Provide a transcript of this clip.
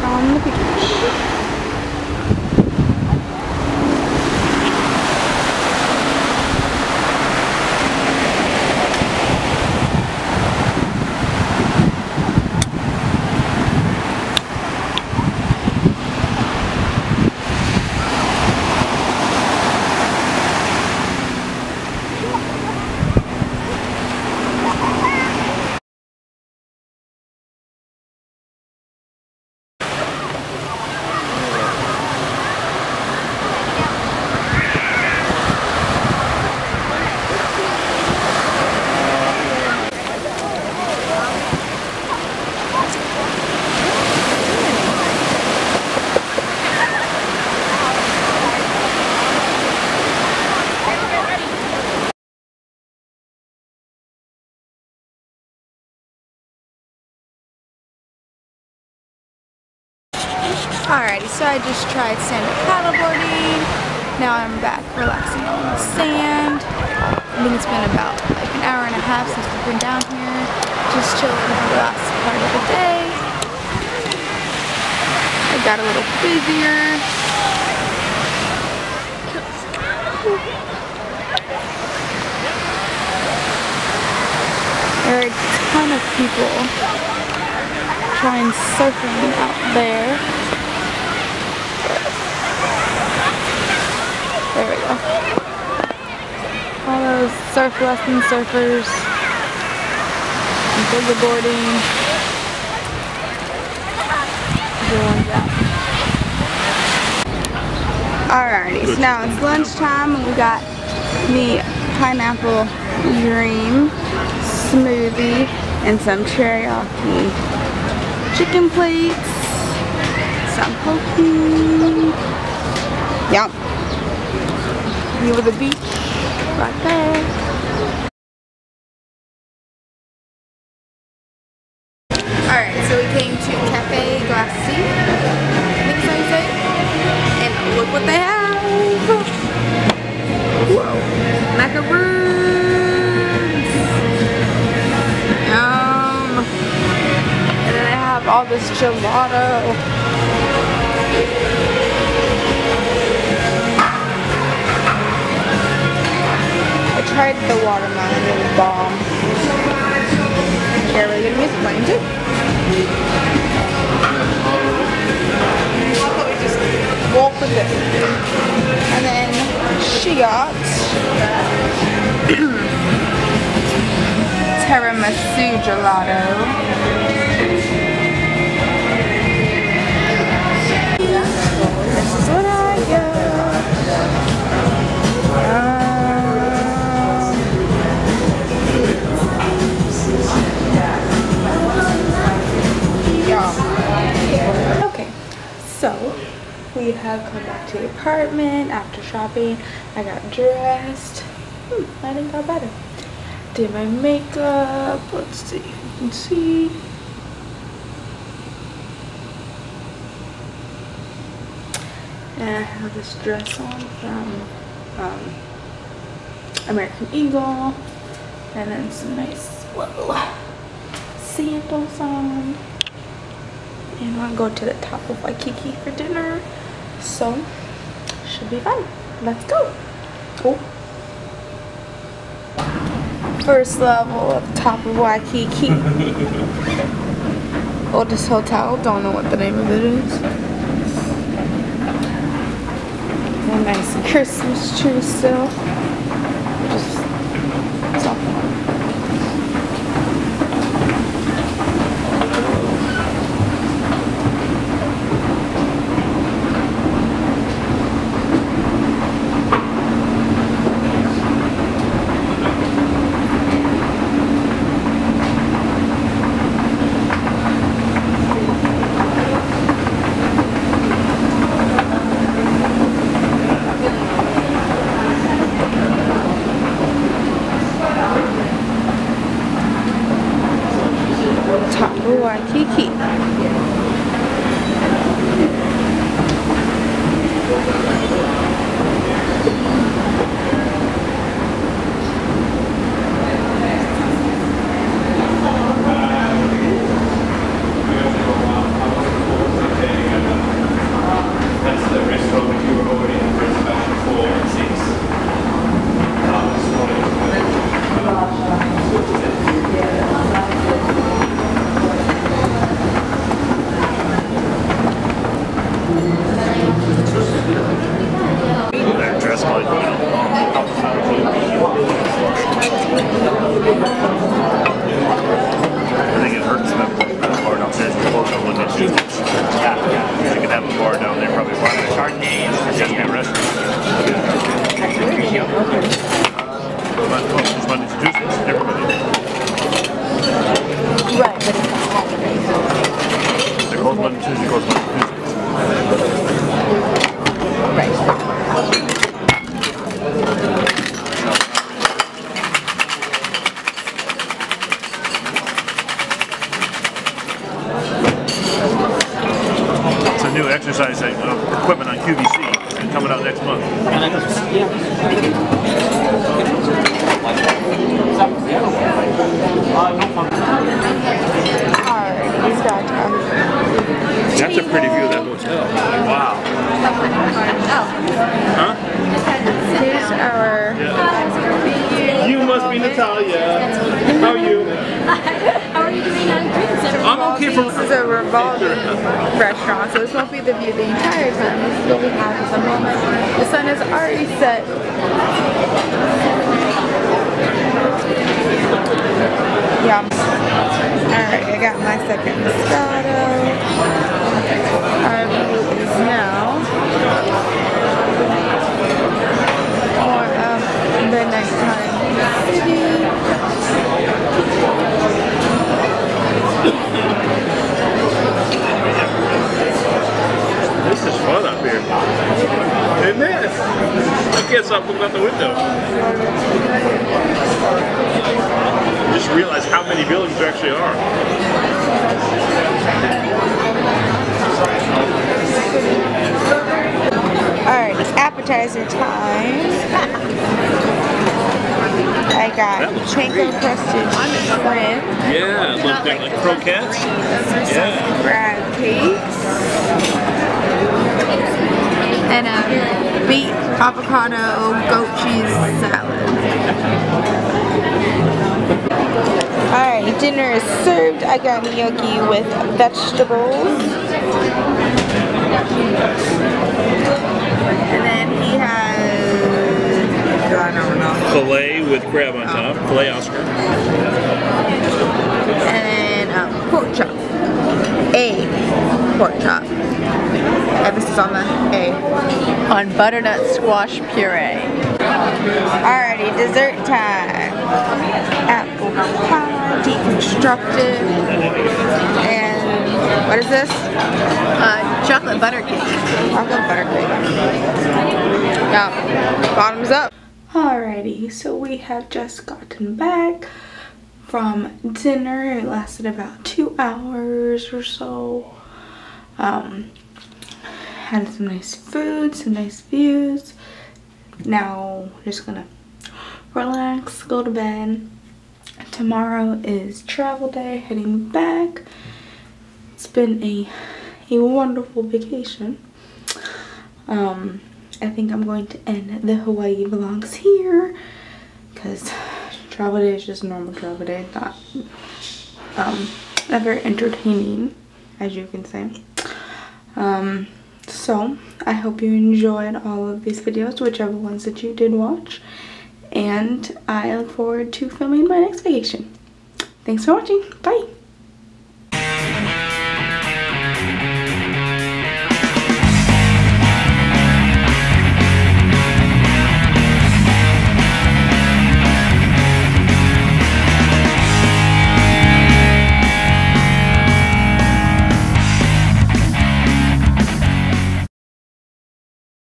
back on the beach. Alrighty, so I just tried stand-up paddleboarding. Now I'm back relaxing on the sand. I think it's been about like an hour and a half since we've been down here. Just chilling for the last part of the day. I got a little busier. There are a ton of people trying surfing out there. There we go. All those surf lesson surfers and boarding. Everyone's. Alrighty, so now it's lunchtime and we got the pineapple dream smoothie and some teriyaki chicken plates, some poke. Yum view of the beach right there. Alright, so we came to Cafe Glassy. And look what they have! Whoa! Macaroons! Yum! And then they have all this gelato. Watermelon, it was bomb. Really gonna miss mine too. Walk with it. And then she got tiramisu gelato. We have come back to the apartment after shopping. I got dressed. Hmm, I think got better. Did my makeup. Let's see. You can see. And I have this dress on from um, American Eagle. And then some nice little sandals on. And I'm going to the top of Waikiki for dinner. So, should be fun. Let's go. Oh. First level at the top of Waikiki. Otis Hotel. Don't know what the name of it is. A nice Christmas tree still. Whoa, are Kiki? might as well, just might everybody. Right, but it's not happening. They close Monday, Tuesday. Right. new exercise uh, equipment on QVC. Alright, he's got That's a pretty view of that hotel. Wow. Huh? Here's our You must be Natalia. How are you? How are you doing? I'm okay for. This is a revolving restaurant, so this won't be the view the entire time. This is what we have at the moment. The sun is already set. Yum. Alright, I got my second Moscato. Our view is now more of the nighttime city. This is fun up here. Isn't it? I can't stop looking out the window. Just realize how many buildings there actually are. Alright, it's appetizer time. I got panko crusted shrimp, Yeah, it looks like, like croquettes. Yeah. crab cakes, and a beet avocado goat cheese salad. Alright, dinner is served. I got gnocchi with vegetables. And then he has I don't know. Filet with crab on top. Filet Oscar. and then um, pork chop. A pork chop. Emphasis on the A. On butternut squash puree. Alrighty, dessert time. Apple pie, deconstructed, and what is this? Uh, chocolate butter cake. Chocolate butter cake. Yeah, bottoms up. Alrighty, so we have just gotten back from dinner. It lasted about two hours or so. Um, had some nice food, some nice views. Now, just gonna relax, go to bed. Tomorrow is travel day, heading back. It's been a a wonderful vacation. Um, I think I'm going to end the Hawaii vlogs here because travel day is just normal travel day, not um, very entertaining, as you can say. Um, so I hope you enjoyed all of these videos, whichever ones that you did watch, and I look forward to filming my next vacation. Thanks for watching. Bye.